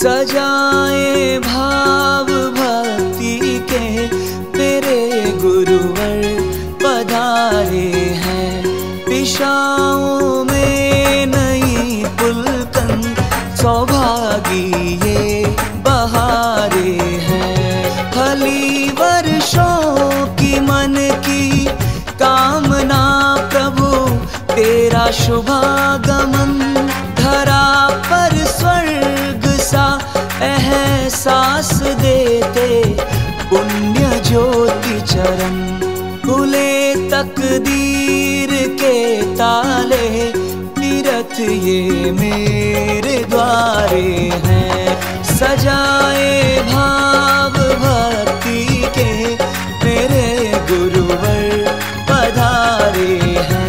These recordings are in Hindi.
सजाए भाव भक्ति के मेरे गुरुवर पधारे हैं। दिशाओं में नई पुलकन सौभागी ये बहारे हैं। फली वर्षों की मन की कामना प्रभु, तेरा शुभागमन ये मेरे द्वारे हैं। सजाए भाव भक्ति के मेरे गुरुवर पधारे हैं।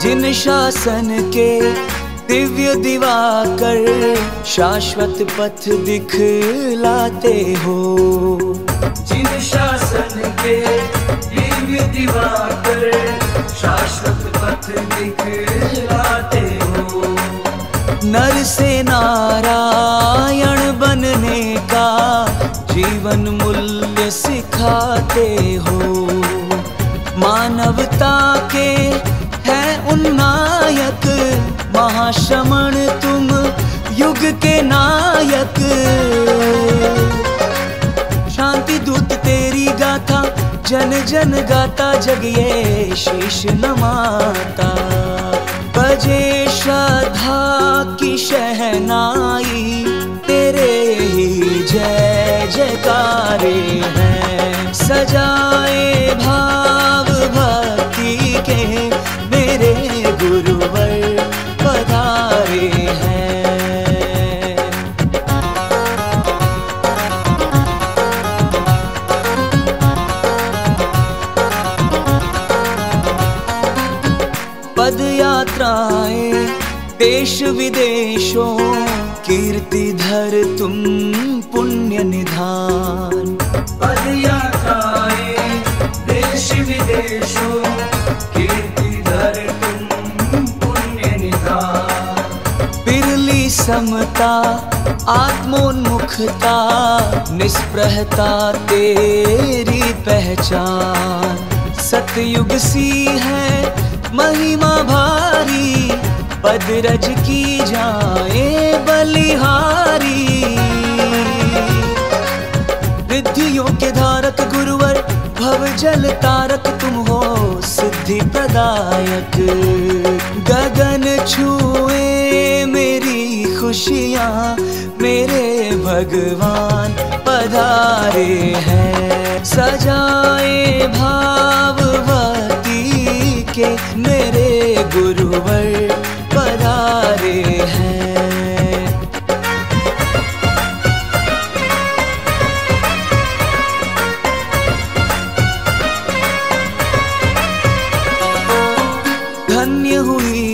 जिन शासन के दिव्य दिवाकर शाश्वत पथ दिखलाते हो। जिन शासन के दिव्य दिवाकर शाश्वत पथ दिखलाते हो। नर से नारायण बनने का जीवन मूल्य सिखाते महाश्रमण तुम युग के नायक। शांति दूत तेरी गाथा, जन जन गाता जग ये शीश नमाता। बजे श्रद्धा की शहनाई, तेरे ही जय जयकारे हैं। सजाए यात्राएँ, देश विदेशों, कीर्ति धर तुम पुण्य निधान। पद यात्राएँ देश विदेशों, कीर्ति धर तुम पुण्य निधान। बिरली समता, आत्मोन्मुखता निष्प्रहता तेरी पहचान। सतयुग सी है महिमा भारी, पदरज की जाए बलिहारी। रिद्धियों के धारक गुरुवर, भव जल तारक तुम हो सिद्धि प्रदायक। गगन छुए मेरी खुशियाँ, मेरे भगवान पधारे हैं। सजाए भाववती के गुरुवर हैं। धन्य हुई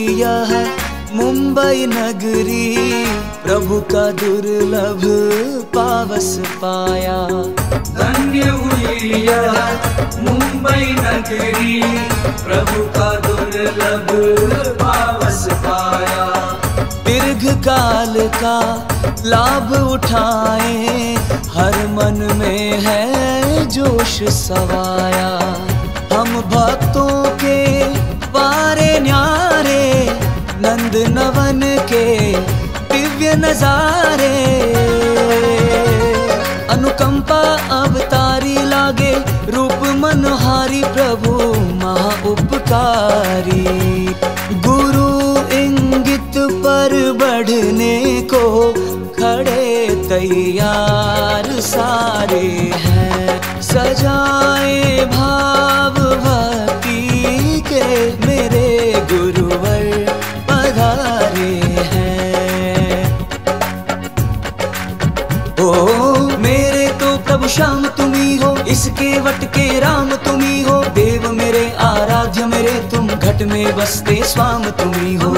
मुंबई नगरी प्रभु का दुर्लभ पावस पाया। धन्य हुई मुंबई नगरी प्रभु का दुर्लभ पावस पाया। दीर्घ काल का लाभ उठाए हर मन में है जोश सवाया। हम भक्तों नवन के दिव्य नजारे। अनुकंपा अवतारी लागे, रूप मनोहारी प्रभु महा उपकारी। गुरु इंगित पर बढ़ने को खड़े तैयार सारे हैं। सजाए भाव भक्ति श्याम तुम्ही हो इसके वट के राम तुम्ही हो देव मेरे आराध्य मेरे तुम घट में बसते स्वाम तुम्ही हो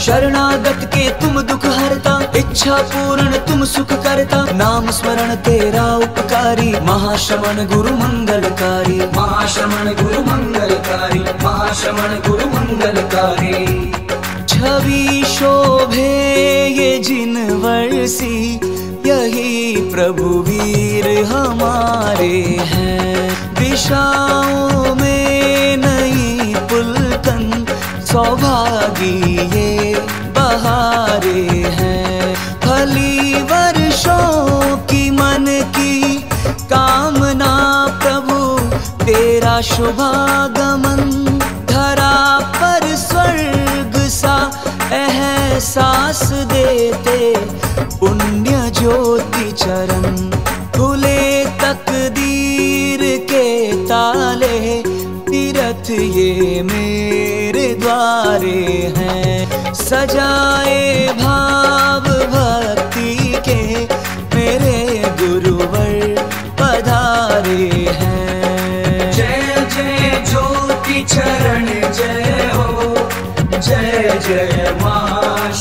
शरणागत के तुम दुख हरता इच्छा पूर्ण तुम सुख करता। नाम स्मरण तेरा उपकारी महाशमन गुरु मंगलकारी। महाशमन गुरु मंगलकारी महाशमन गुरु मंगलकारी। छवि शोभे ये जिन वर्षी यही प्रभु वीर हमारे हैं। दिशाओं में नई पुलकन सौभागी ये बहारे हैं। फली वर्षों की मन की कामना प्रभु, तेरा शुभागमन धरा पर स्वर्ग सा एहसास देते चरण, खुले तकदीर के ताले तीरथ ये मेरे द्वारे हैं। सजाए भाव भक्ति के मेरे गुरुवर पधारे हैं। जय जय ज्योति चरण, जय हो। जय जय माँ